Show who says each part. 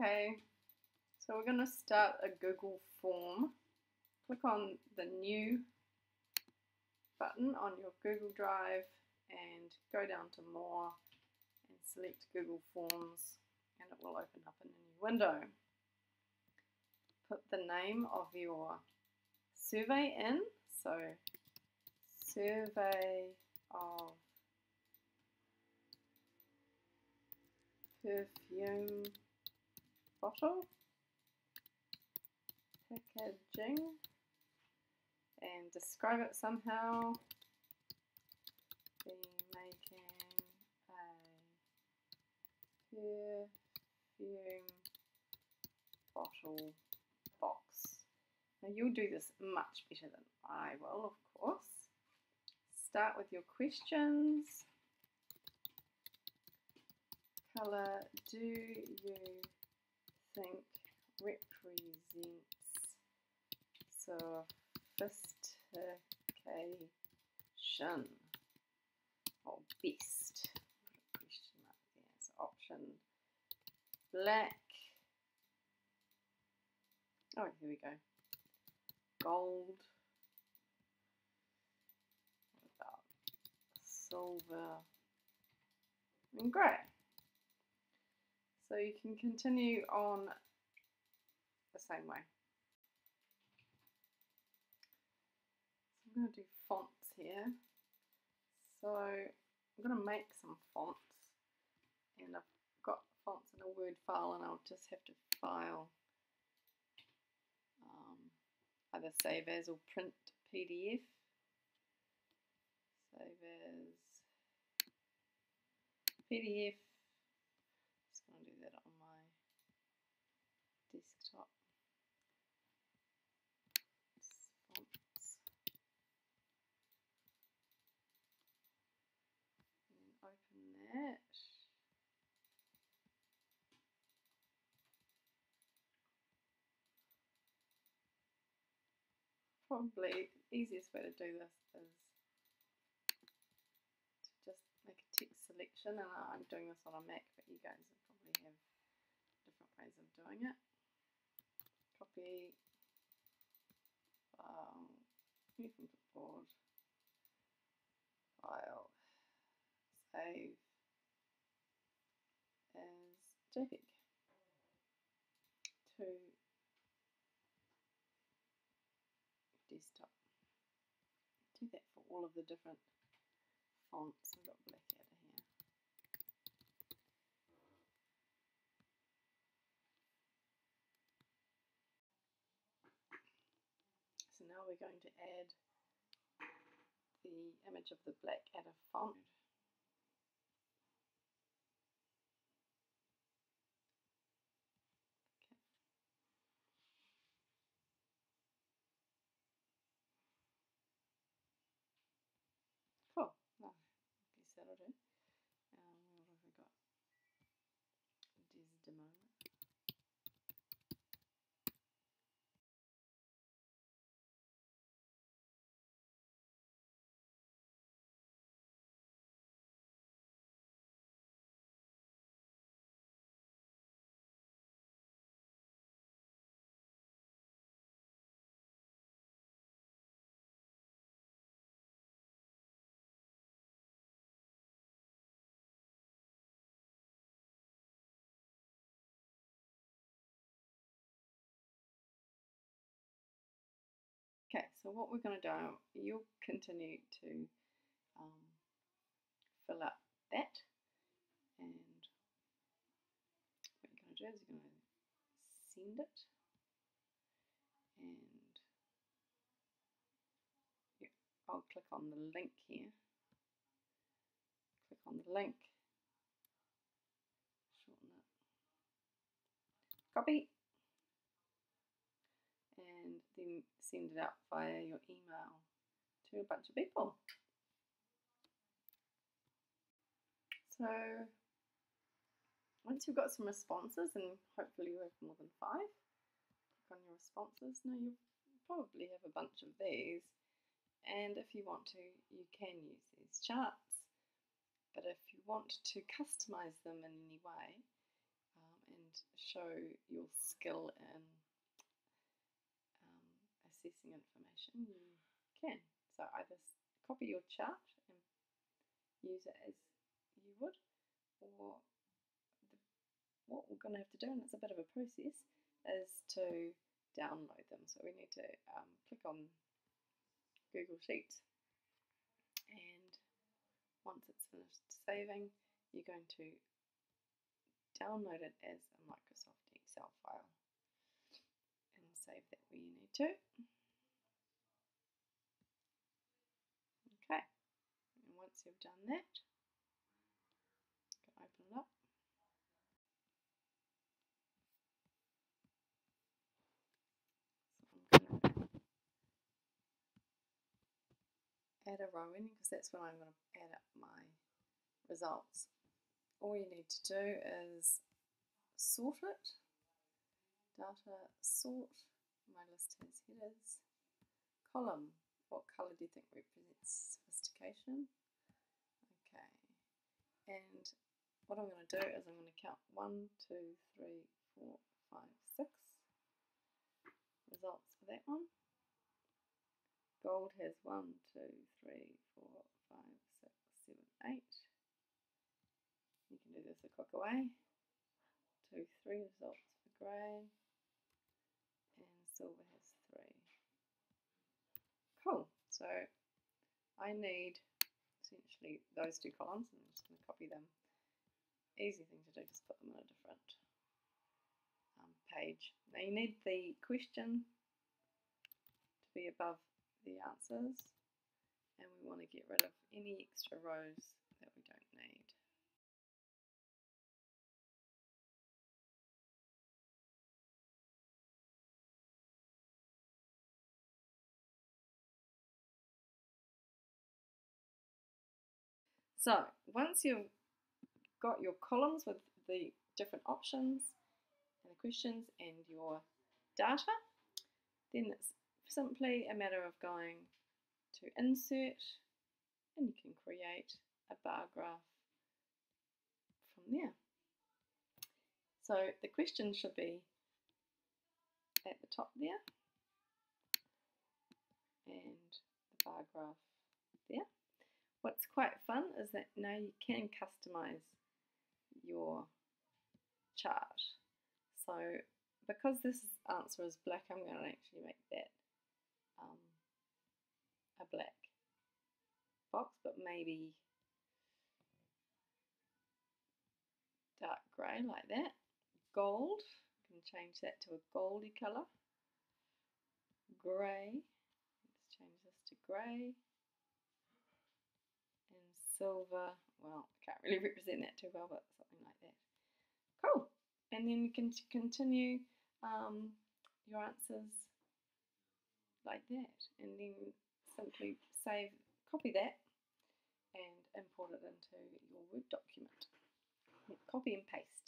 Speaker 1: Okay, so we're going to start a Google form. Click on the new button on your Google Drive and go down to more and select Google Forms and it will open up in a new window. Put the name of your survey in, so survey of perfume bottle. Packaging and describe it somehow. Be making a perfume bottle box. Now you'll do this much better than I will of course. Start with your questions. Colour do you think represents sophistication or best? Question mark there. So option black. Oh, here we go. Gold. What about silver and grey? So you can continue on the same way. So I'm going to do fonts here. So I'm going to make some fonts and I've got fonts in a Word file and I'll just have to file um, either save as or print PDF. Save as PDF probably easiest way to do this is to just make a text selection. And I'm doing this on a Mac but you guys probably have different ways of doing it. Copy. File, new from clipboard, file, save as to desktop. Do that for all of the different fonts. I've got Blackadder here. So now we're going to add the image of the Blackadder font. that'll do. Um, Okay, so what we're going to do, you'll continue to um, fill up that and what you're going to do is you're going to send it and yeah, I'll click on the link here, click on the link, shorten it, copy send it out via your email to a bunch of people. So once you've got some responses, and hopefully you have more than five, click on your responses. Now you probably have a bunch of these, and if you want to, you can use these charts. But if you want to customize them in any way um, and show your skill in assessing information, you can. So either copy your chart and use it as you would, or the, what we're going to have to do, and it's a bit of a process, is to download them. So we need to um, click on Google Sheets and once it's finished saving, you're going to download it as a Microsoft Excel file save that where you need to. Okay, and once you've done that, open it up. Add a row in because that's when I'm going to add up my results. All you need to do is sort it, data sort, my list has headers, column, what colour do you think represents sophistication? Okay, and what I'm going to do is I'm going to count 1, 2, 3, 4, 5, 6 results for that one. Gold has 1, 2, 3, 4, 5, 6, 7, 8. You can do this a click away. 2, 3 results for grey. Silver has 3. Cool. So I need essentially those two columns. and I'm just going to copy them. Easy thing to do, just put them on a different um, page. Now you need the question to be above the answers and we want to get rid of any extra rows that we don't need. So once you've got your columns with the different options and the questions and your data, then it's simply a matter of going to insert and you can create a bar graph from there. So the question should be at the top there and the bar graph there. What's quite fun is that now you can customize your chart. So because this answer is black, I'm going to actually make that um, a black box, but maybe dark grey like that. Gold, you can change that to a goldy colour. Grey, let's change this to grey. Silver, well, I can't really represent that too well, but something like that. Cool. And then you can continue um, your answers like that and then simply save, copy that and import it into your Word document. Copy and paste.